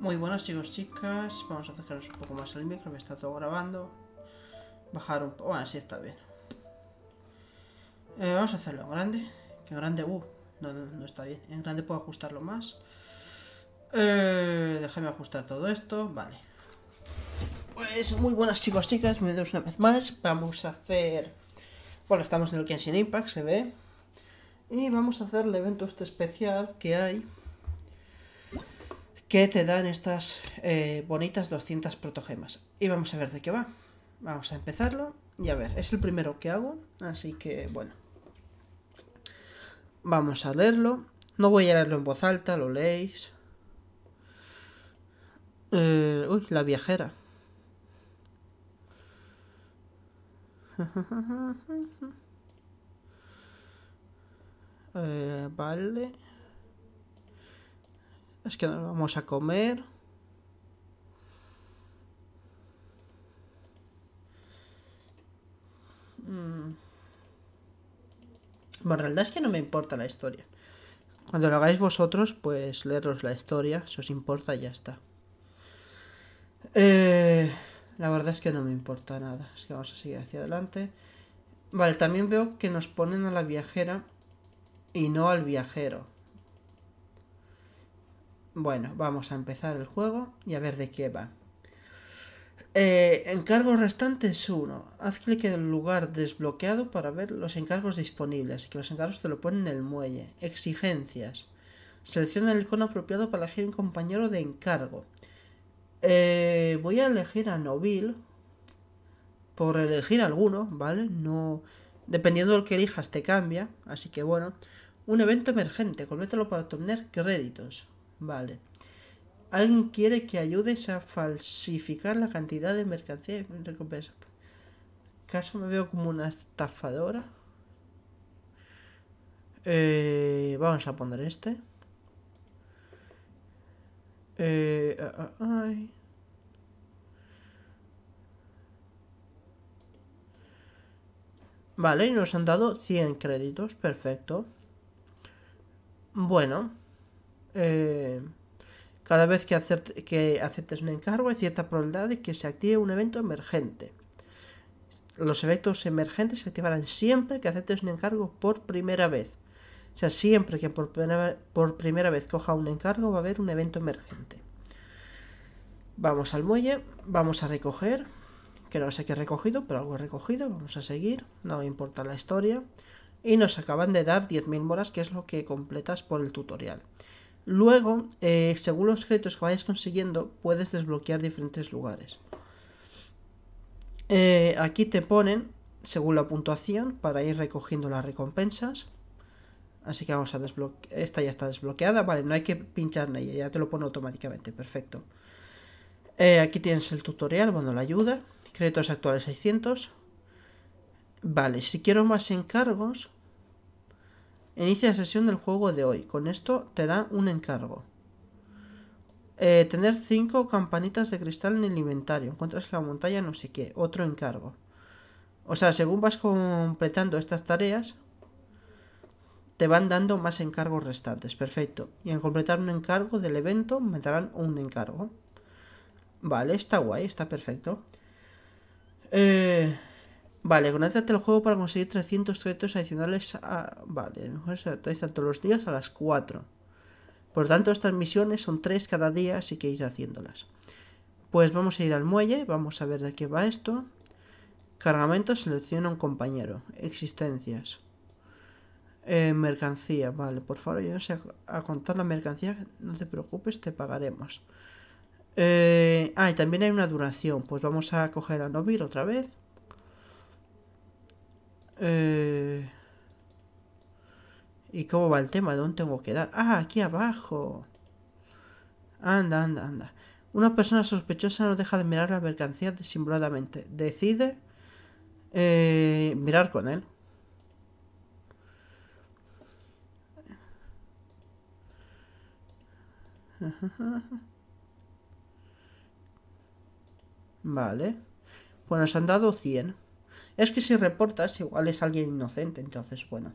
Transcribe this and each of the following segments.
Muy buenas chicos, chicas. Vamos a acercarnos un poco más al micro, me está todo grabando. Bajar un poco. Bueno, así está bien. Eh, vamos a hacerlo en grande. Que grande, uh, no, no, no está bien. En grande puedo ajustarlo más. Eh, déjame ajustar todo esto. Vale. Pues muy buenas chicos, chicas. Bienvenidos una vez más. Vamos a hacer. Bueno, estamos en el Genshin Impact, se ve. Y vamos a hacer el evento este especial que hay. Que te dan estas eh, bonitas 200 protogemas. Y vamos a ver de qué va. Vamos a empezarlo. Y a ver, es el primero que hago. Así que, bueno. Vamos a leerlo. No voy a leerlo en voz alta, lo leéis. Eh, uy, la viajera. Eh, vale. Es que nos vamos a comer. Mm. Bueno, en realidad es que no me importa la historia. Cuando lo hagáis vosotros, pues leeros la historia, si os importa, ya está. Eh, la verdad es que no me importa nada. Es que vamos a seguir hacia adelante. Vale, también veo que nos ponen a la viajera y no al viajero. Bueno, vamos a empezar el juego y a ver de qué va. Eh, encargos restantes 1. Haz clic en el lugar desbloqueado para ver los encargos disponibles. Que los encargos te lo ponen en el muelle. Exigencias. Selecciona el icono apropiado para elegir un compañero de encargo. Eh, voy a elegir a Novil. Por elegir alguno, ¿vale? No. Dependiendo del que elijas te cambia. Así que bueno. Un evento emergente. Complétalo para obtener créditos. Vale. Alguien quiere que ayudes a falsificar la cantidad de mercancía y recompensa. ¿Caso me veo como una estafadora? Eh, vamos a poner este. Eh, ay. Vale, y nos han dado 100 créditos, perfecto. Bueno. Eh, cada vez que, aceptes un encargo hay cierta probabilidad de que se active un evento emergente. Los eventos emergentes se activarán siempre que aceptes un encargo por primera vez. O sea, siempre que por primera, vez coja un encargo va a haber un evento emergente. Vamos al muelle, vamos a recoger, que no sé qué he recogido, pero algo he recogido, vamos a seguir, no importa la historia. Y nos acaban de dar 10.000 moras, que es lo que completas por el tutorial. Luego, eh, según los créditos que vayas consiguiendo, puedes desbloquear diferentes lugares. Eh, aquí te ponen, según la puntuación, para ir recogiendo las recompensas. Así que vamos a desbloquear. Esta ya está desbloqueada. Vale, no hay que pinchar en ella, ya te lo pone automáticamente. Perfecto. Eh, aquí tienes el tutorial, bueno, la ayuda. Créditos actuales 600. Vale, si quiero más encargos. Inicia sesión del juego de hoy. Con esto te da un encargo. Eh, tener 5 campanitas de cristal en el inventario. Encuentras en la montaña no sé qué. Otro encargo. O sea, según vas completando estas tareas, te van dando más encargos restantes. Perfecto. Y al completar un encargo del evento, me darán un encargo. Vale, está guay, está perfecto. Eh, vale, conéctate al juego para conseguir 300 créditos adicionales a... Vale, mejor se actualizan todos los días a las 4. Por lo tanto, estas misiones son 3 cada día, así que ir haciéndolas. Pues vamos a ir al muelle, vamos a ver de qué va esto. Cargamento, selecciona un compañero. Existencias. Eh, mercancía, vale, por favor, yo no sé a contar la mercancía, no te preocupes, te pagaremos. Eh, ah, y también hay una duración. Pues vamos a coger a Novir otra vez. Eh, ¿Y cómo va el tema? ¿Dónde tengo que dar? Ah, aquí abajo. Anda, anda, anda. Una persona sospechosa no deja de mirar la mercancía disimuladamente. Decide eh, mirar con él. Vale. Pues nos han dado 100. Es que si reportas, igual es alguien inocente, entonces bueno.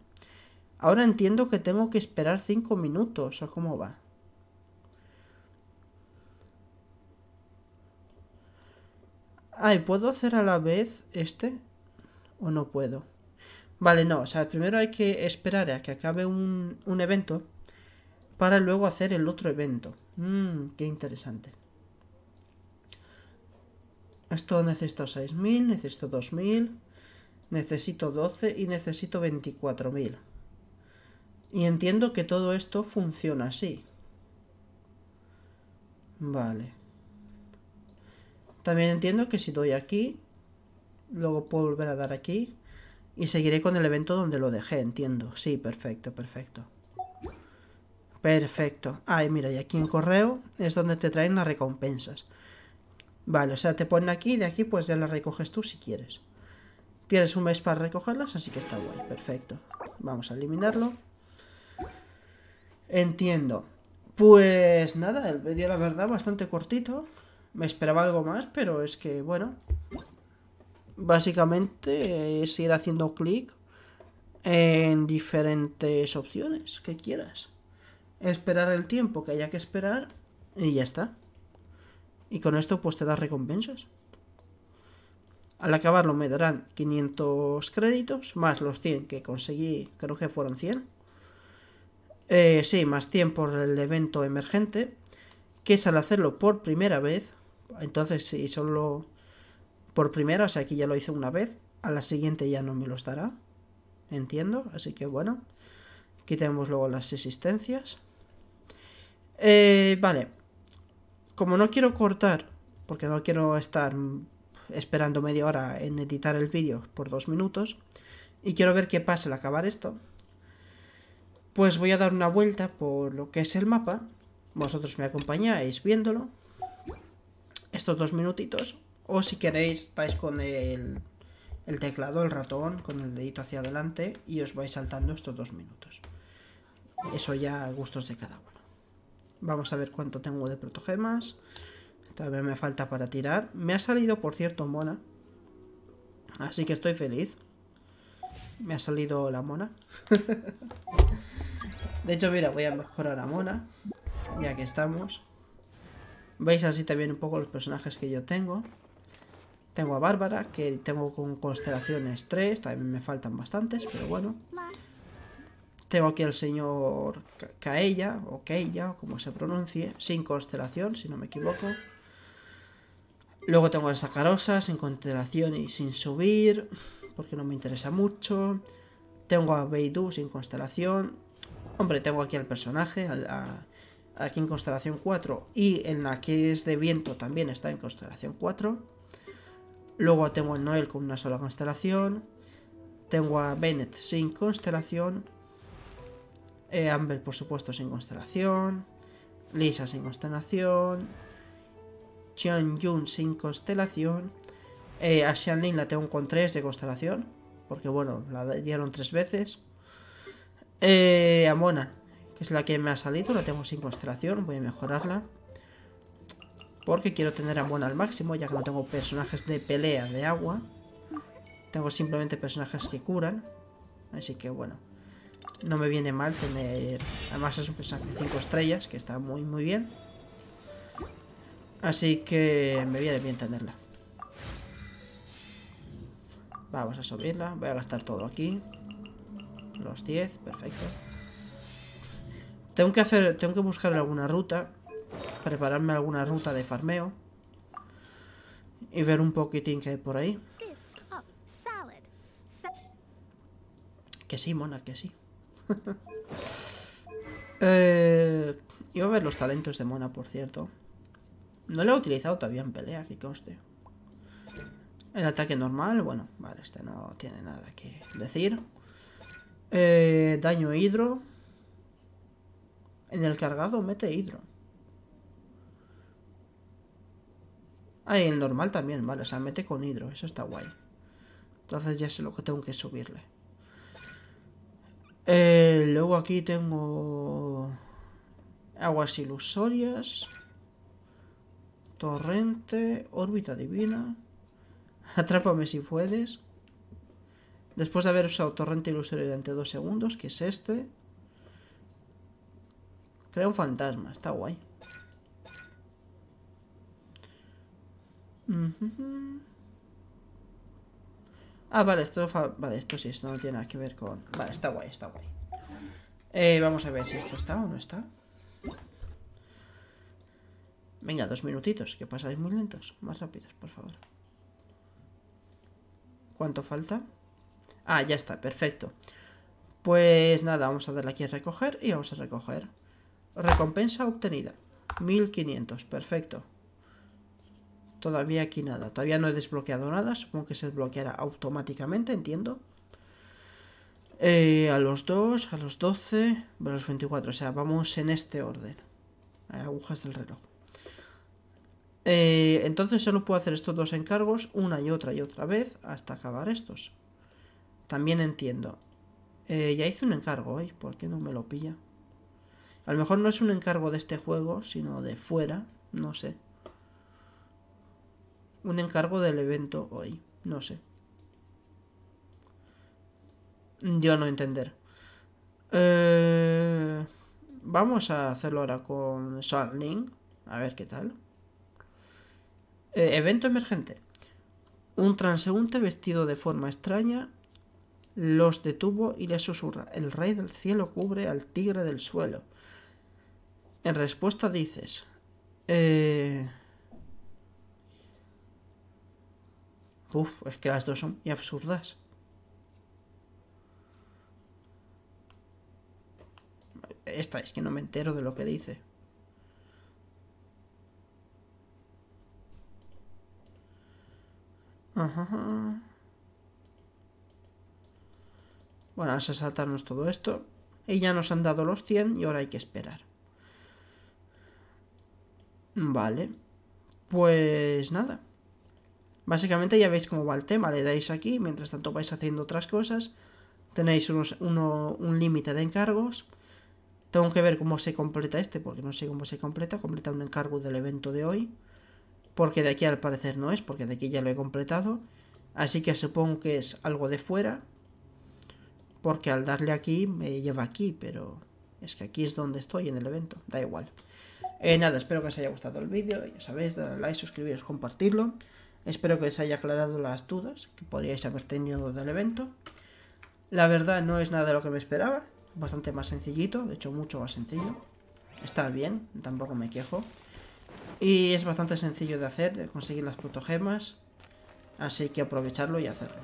Ahora entiendo que tengo que esperar 5 minutos, ¿o cómo va? Ay, ¿puedo hacer a la vez este? ¿O no puedo? Vale, no, o sea, primero hay que esperar a que acabe un, un evento para luego hacer el otro evento. Mmm, qué interesante. Esto necesito 6.000, necesito 2.000, necesito 12 y necesito 24.000. Y entiendo que todo esto funciona así. Vale. También entiendo que si doy aquí, luego puedo volver a dar aquí y seguiré con el evento donde lo dejé, entiendo. Sí, perfecto, perfecto. Perfecto. Ay, mira, y aquí en correo es donde te traen las recompensas. Vale, o sea, te ponen aquí y de aquí pues ya las recoges tú si quieres. Tienes un mes para recogerlas, así que está guay. Perfecto. Vamos a eliminarlo. Entiendo. Pues nada, el vídeo la verdad bastante cortito. Me esperaba algo más, pero es que, bueno... Básicamente es ir haciendo clic en diferentes opciones que quieras. Esperar el tiempo que haya que esperar y ya está. Y con esto pues te da recompensas. Al acabarlo me darán 500 créditos, más los 100 que conseguí, creo que fueron 100. Eh, sí, más 100 por el evento emergente, que es al hacerlo por primera vez. Entonces, si solo por primera, o sea, aquí ya lo hice una vez, a la siguiente ya no me los dará. Entiendo, así que bueno. Quitemos luego las existencias. Eh, vale. Como no quiero cortar, porque no quiero estar esperando media hora en editar el vídeo por dos minutos, y quiero ver qué pasa al acabar esto, pues voy a dar una vuelta por lo que es el mapa. Vosotros me acompañáis viéndolo. Estos dos minutitos. O si queréis, estáis con el, el teclado, el ratón, con el dedito hacia adelante y os vais saltando estos dos minutos. Eso ya a gustos de cada uno. Vamos a ver cuánto tengo de protogemas. Todavía me falta para tirar. Me ha salido, por cierto, mona. Así que estoy feliz. Me ha salido la mona. De hecho, mira, voy a mejorar a Mona. Ya que estamos. Veis así también un poco los personajes que yo tengo. Tengo a Bárbara, que tengo con constelaciones 3. También me faltan bastantes, pero bueno. Tengo aquí al señor Kaella, o Keilla, como se pronuncie, sin constelación, si no me equivoco. Luego tengo a Sacarosa, sin constelación y sin subir, porque no me interesa mucho. Tengo a Beidou sin constelación. Hombre, tengo aquí al personaje, aquí en constelación 4 y en la que es de viento también está en constelación 4. Luego tengo a Noel con una sola constelación. Tengo a Bennett sin constelación. Eh, Amber, por supuesto, sin constelación. Lisa sin constelación. Cheon Yun sin constelación. Eh, a Xianlin la tengo con 3 de constelación. Porque bueno, la dieron tres veces. Eh, Amona, que es la que me ha salido, la tengo sin constelación, voy a mejorarla. Porque quiero tener a Amona al máximo, ya que no tengo personajes de pelea de agua. Tengo simplemente personajes que curan. Así que bueno, no me viene mal tener... Además es un personaje de 5 estrellas, que está muy muy bien. Así que me viene bien tenerla. Vamos a subirla, voy a gastar todo aquí. Los 10, perfecto. Tengo que hacer, tengo que buscar alguna ruta. Prepararme alguna ruta de farmeo. Y ver un poquitín que hay por ahí. Que sí, mona, que sí. eh, iba a ver los talentos de mona, por cierto. No lo he utilizado todavía en pelea, que conste. El ataque normal, bueno, vale, este no tiene nada que decir. Eh, daño hidro. En el cargado mete hidro. Ah, y el normal también, vale. O sea, mete con hidro. Eso está guay. Entonces ya sé lo que tengo que subirle. Eh, luego aquí tengo... Aguas ilusorias. Torrente. Órbita divina. Atrápame si puedes. Después de haber usado torrente ilusorio durante dos segundos, que es este. Crea un fantasma, está guay. Ah, vale, esto, vale, esto sí, esto no tiene nada que ver con... Vale, está guay, está guay. Eh, vamos a ver si esto está o no está. Venga, dos minutitos, que pasáis muy lentos. Más rápidos, por favor. ¿Cuánto falta? Ah, ya está, perfecto. Pues nada, vamos a darle aquí a recoger y vamos a recoger. Recompensa obtenida. 1500, perfecto. Todavía aquí nada. Todavía no he desbloqueado nada. Supongo que se desbloqueará automáticamente, entiendo. Eh, a los 2, a los 12, a los 24. O sea, vamos en este orden. Agujas del reloj. Eh, entonces solo puedo hacer estos dos encargos una y otra y otra vez hasta acabar estos. También entiendo. Eh, ya hice un encargo hoy, ¿por qué no me lo pilla? A lo mejor no es un encargo de este juego, sino de fuera, no sé. Un encargo del evento hoy, no sé. Yo no entender. Eh, vamos a hacerlo ahora con Sarling. A ver qué tal. Eh, evento emergente. Un transeúnte vestido de forma extraña los detuvo y les susurra, el rey del cielo cubre al tigre del suelo. En respuesta dices, eh... Uf, es que las dos son muy absurdas. Esta es que no me entero de lo que dice. Ajá. Bueno, vamos a saltarnos todo esto. Y ya nos han dado los 100 y ahora hay que esperar. Vale. Pues nada. Básicamente ya veis cómo va el tema. Le dais aquí, mientras tanto vais haciendo otras cosas. Tenéis un límite de encargos. Tengo que ver cómo se completa este, porque no sé cómo se completa. Completa un encargo del evento de hoy. Porque de aquí al parecer no es, porque de aquí ya lo he completado. Así que supongo que es algo de fuera. Porque al darle aquí me lleva aquí, pero es que aquí es donde estoy en el evento. Da igual. Eh, nada, espero que os haya gustado el vídeo. Ya sabéis, darle like, suscribiros, compartirlo. Espero que os haya aclarado las dudas que podríais haber tenido del evento. La verdad no es nada de lo que me esperaba. Bastante más sencillito, de hecho mucho más sencillo. Está bien, tampoco me quejo. Y es bastante sencillo de hacer, de conseguir las protogemas. Así que aprovecharlo y hacerlo.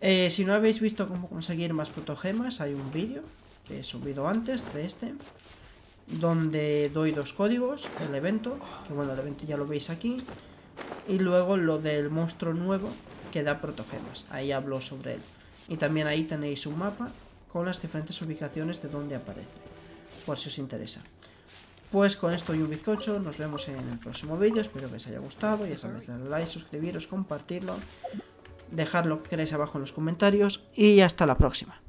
Eh, si no habéis visto cómo conseguir más protogemas, hay un vídeo que he subido antes de este. Donde doy dos códigos, el evento, que bueno, el evento ya lo veis aquí. Y luego lo del monstruo nuevo que da protogemas. Ahí hablo sobre él. Y también ahí tenéis un mapa con las diferentes ubicaciones de donde aparece. Por si os interesa. Pues con esto y un bizcocho, nos vemos en el próximo vídeo, espero que os haya gustado, ya sabéis, darle like, suscribiros, compartirlo, dejar lo que queráis abajo en los comentarios y hasta la próxima.